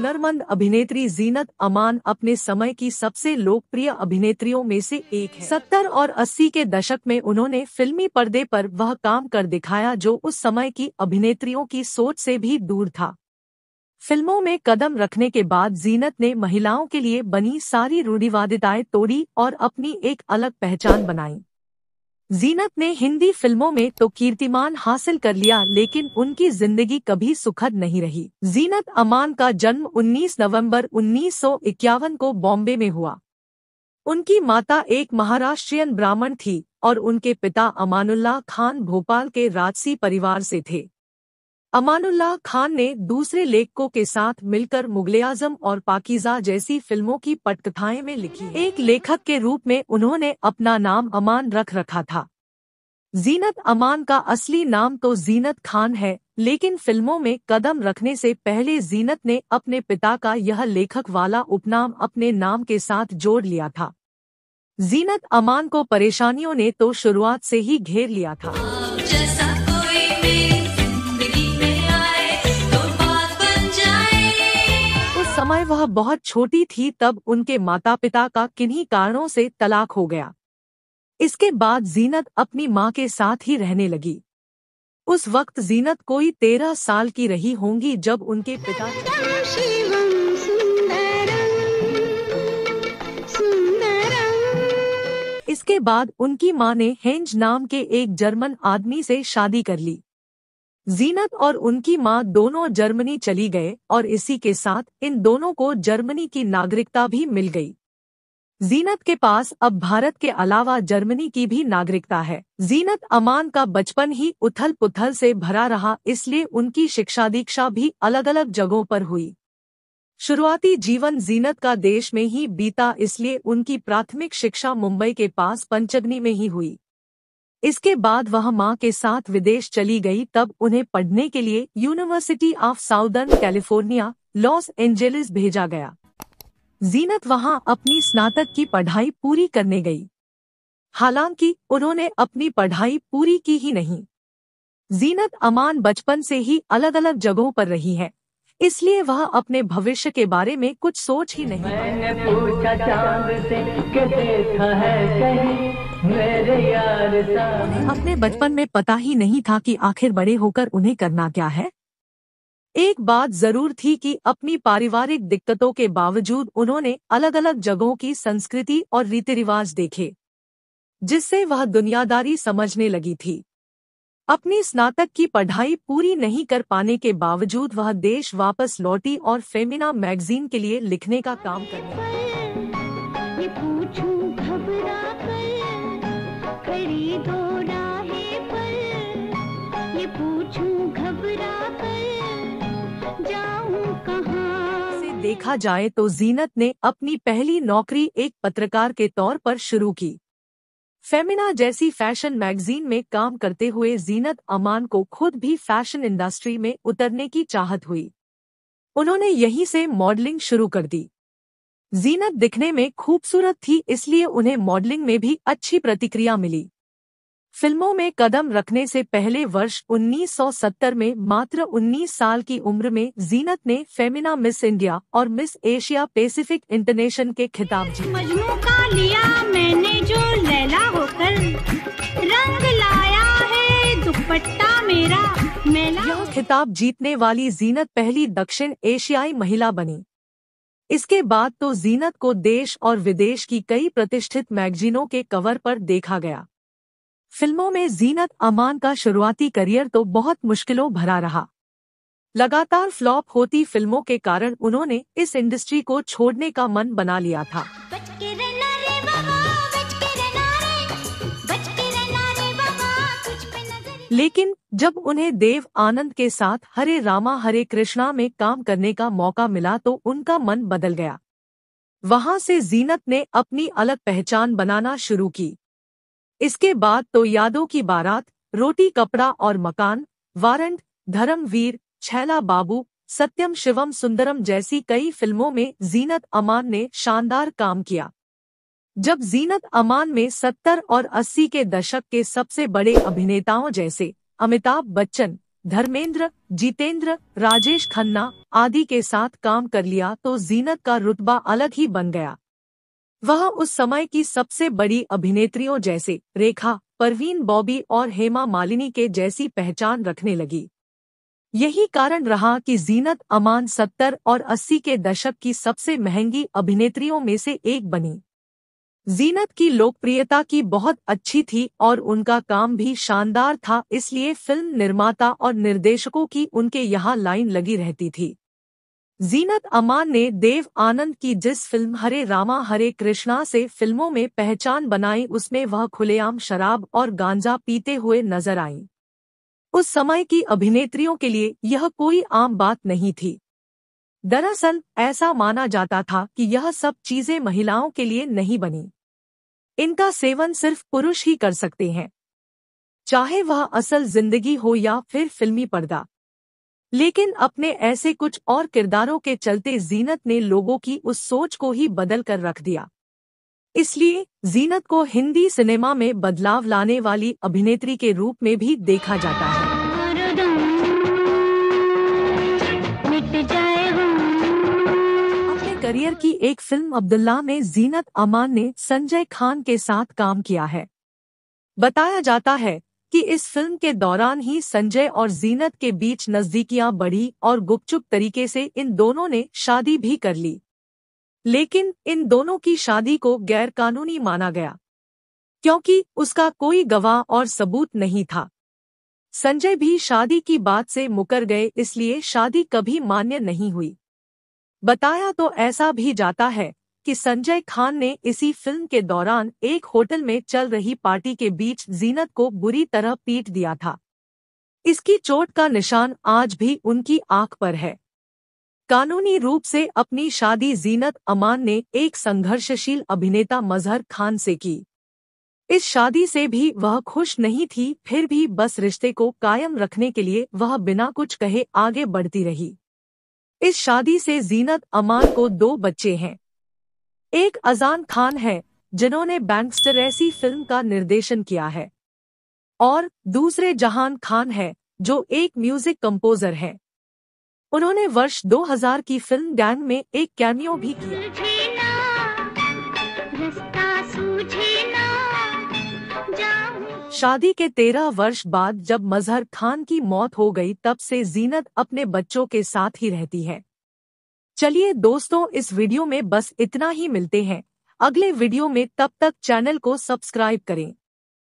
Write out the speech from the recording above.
हुनरमंद अभिनेत्री जीनत अमान अपने समय की सबसे लोकप्रिय अभिनेत्रियों में से एक है। सत्तर और अस्सी के दशक में उन्होंने फिल्मी पर्दे पर वह काम कर दिखाया जो उस समय की अभिनेत्रियों की सोच से भी दूर था। फ़िल्मों में कदम रखने के बाद जीनत ने महिलाओं के लिए बनी सारी रूढ़िवादिताएँ तोड़ी और अपनी एक अलग पहचान बनाई। जीनत ने हिंदी फ़िल्मों में तो कीर्तिमान हासिल कर लिया, लेकिन उनकी ज़िंदगी कभी सुखद नहीं रही। जीनत अमान का जन्म 19 नवंबर 1951 को बॉम्बे में हुआ। उनकी माता एक महाराष्ट्रियन ब्राह्मण थी और उनके पिता अमानुल्लाह खान भोपाल के राजसी परिवार से थे। अमानुल्लाह खान ने दूसरे लेखकों के साथ मिलकर मुगल आज़म और पाकिजा जैसी फ़िल्मों की पटकथाएँ में लिखी एक लेखक के रूप में उन्होंने अपना नाम अमान रख रखा था। जीनत अमान का असली नाम तो जीनत खान है, लेकिन फ़िल्मों में कदम रखने से पहले जीनत ने अपने पिता का यह लेखक वाला उपनाम अपने नाम के साथ जोड़ लिया था। जीनत अमान को परेशानियों ने तो शुरुआत से ही घेर लिया था। समय वह बहुत छोटी थी तब उनके माता पिता का किन्हीं कारणों से तलाक हो गया। इसके बाद जीनत अपनी माँ के साथ ही रहने लगी। उस वक्त जीनत कोई तेरह साल की रही होंगी जब उनके पिता इसके बाद उनकी माँ ने हेंज नाम के एक जर्मन आदमी से शादी कर ली। जीनत और उनकी माँ दोनों जर्मनी चली गए और इसी के साथ इन दोनों को जर्मनी की नागरिकता भी मिल गई। जीनत के पास अब भारत के अलावा जर्मनी की भी नागरिकता है। जीनत अमान का बचपन ही उथल पुथल से भरा रहा, इसलिए उनकी शिक्षा दीक्षा भी अलग अलग जगहों पर हुई। शुरुआती जीवन जीनत का देश में ही बीता, इसलिए उनकी प्राथमिक शिक्षा मुंबई के पास पंचगनी में ही हुई। इसके बाद वह माँ के साथ विदेश चली गई, तब उन्हें पढ़ने के लिए University of Southern California Los Angeles भेजा गया। जीनत वहाँ अपनी स्नातक की पढ़ाई पूरी करने गई। हालाँकि उन्होंने अपनी पढ़ाई पूरी की ही नहीं। जीनत अमान बचपन से ही अलग अलग जगहों पर रही है, इसलिए वह अपने भविष्य के बारे में कुछ सोच ही नहीं। मैंने पूछा, चाँद से कि देखा है कहीं? अपने बचपन में पता ही नहीं था कि आखिर बड़े होकर उन्हें करना क्या है। एक बात ज़रूर थी कि अपनी पारिवारिक दिक्कतों के बावजूद उन्होंने अलग अलग जगहों की संस्कृति और रीति रिवाज देखे, जिससे वह दुनियादारी समझने लगी थी। अपनी स्नातक की पढ़ाई पूरी नहीं कर पाने के बावजूद वह देश वापस लौटी और फेमिना मैगजीन के लिए लिखने का काम करने देखा जाए तो जीनत ने अपनी पहली नौकरी एक पत्रकार के तौर पर शुरू की। फेमिना जैसी फ़ैशन मैगजीन में काम करते हुए जीनत अमान को खुद भी फ़ैशन इंडस्ट्री में उतरने की चाहत हुई। उन्होंने यहीं से मॉडलिंग शुरू कर दी। जीनत दिखने में खूबसूरत थी, इसलिए उन्हें मॉडलिंग में भी अच्छी प्रतिक्रिया मिली। फ़िल्मों में कदम रखने से पहले वर्ष 1970 में मात्र 19 साल की उम्र में जीनत ने फेमिना मिस इंडिया और मिस एशिया पैसिफिक इंटरनेशनल के खिताब जीते। रंग लाया है दुपट्टा मेरा मेला। यह खिताब जीतने वाली जीनत पहली दक्षिण एशियाई महिला बनी। इसके बाद तो जीनत को देश और विदेश की कई प्रतिष्ठित मैगजीनों के कवर पर देखा गया। फ़िल्मों में जीनत अमान का शुरुआती करियर तो बहुत मुश्किलों भरा रहा। लगातार फ्लॉप होती फ़िल्मों के कारण उन्होंने इस इंडस्ट्री को छोड़ने का मन बना लिया था। लेकिन जब उन्हें देव आनंद के साथ हरे रामा हरे कृष्णा में काम करने का मौका मिला तो उनका मन बदल गया। वहाँ से जीनत ने अपनी अलग पहचान बनाना शुरू की। इसके बाद तो यादों की बारात, रोटी, कपड़ा और मकान, वारंट, धर्मवीर, छैला बाबू, सत्यम शिवम सुंदरम जैसी कई फ़िल्मों में जीनत अमान ने शानदार काम किया। जब जीनत अमान में सत्तर और अस्सी के दशक के सबसे बड़े अभिनेताओं जैसे अमिताभ बच्चन, धर्मेंद्र, जितेंद्र, राजेश खन्ना आदि के साथ काम कर लिया तो जीनत का रुतबा अलग ही बन गया। वह उस समय की सबसे बड़ी अभिनेत्रियों जैसे रेखा, परवीन, बॉबी और हेमा मालिनी के जैसी पहचान रखने लगी। यही कारण रहा कि जीनत अमान सत्तर और अस्सी के दशक की सबसे महँगी अभिनेत्रियों में से एक बनी। जीनत की लोकप्रियता की बहुत अच्छी थी और उनका काम भी शानदार था, इसलिए फ़िल्म निर्माता और निर्देशकों की उनके यहाँ लाइन लगी रहती थी। जीनत अमान ने देव आनंद की जिस फ़िल्म हरे रामा हरे कृष्णा से फ़िल्मों में पहचान बनाई, उसमें वह खुलेआम शराब और गांजा पीते हुए नज़र आई। उस समय की अभिनेत्रियों के लिए यह कोई आम बात नहीं थी। दरअसल, ऐसा माना जाता था कि यह सब चीज़ें महिलाओं के लिए नहीं बनी। इनका सेवन सिर्फ़ पुरुष ही कर सकते हैं। चाहे वह असल ज़िंदगी हो या फिर फिल्मी पर्दा। लेकिन अपने ऐसे कुछ और किरदारों के चलते जीनत ने लोगों की उस सोच को ही बदल कर रख दिया। इसलिए जीनत को हिंदी सिनेमा में बदलाव लाने वाली अभिनेत्री के रूप में भी देखा जाता है। अपने करियर की एक फ़िल्म अब्दुल्ला में जीनत अमान ने संजय खान के साथ काम किया है। बताया जाता है कि इस फ़िल्म के दौरान ही संजय और जीनत के बीच नजदीकियाँ बढ़ी और गुपचुप तरीके से इन दोनों ने शादी भी कर ली। लेकिन इन दोनों की शादी को गैरकानूनी माना गया, क्योंकि उसका कोई गवाह और सबूत नहीं था। संजय भी शादी की बात से मुकर गए, इसलिए शादी कभी मान्य नहीं हुई। बताया तो ऐसा भी जाता है कि संजय खान ने इसी फ़िल्म के दौरान एक होटल में चल रही पार्टी के बीच जीनत को बुरी तरह पीट दिया था। इसकी चोट का निशान आज भी उनकी आँख पर है। कानूनी रूप से अपनी शादी जीनत अमान ने एक संघर्षशील अभिनेता मजहर खान से की। इस शादी से भी वह खुश नहीं थी, फिर भी बस रिश्ते को कायम रखने के लिए वह बिना कुछ कहे आगे बढ़ती रही। इस शादी से जीनत अमान को दो बच्चे हैं। एक अजान खान है जिन्होंने बैंगस्टर ऐसी फ़िल्म का निर्देशन किया है। और दूसरे जहान खान है जो एक म्यूज़िक कंपोजर है। उन्होंने वर्ष 2000 की फ़िल्म गैंग में एक कैमियो भी किया। शादी के तेरह वर्ष बाद जब मजहर खान की मौत हो गई तब से जीनत अपने बच्चों के साथ ही रहती है। चलिए दोस्तों, इस वीडियो में बस इतना ही मिलते हैं। अगले वीडियो में तब तक चैनल को सब्सक्राइब करें।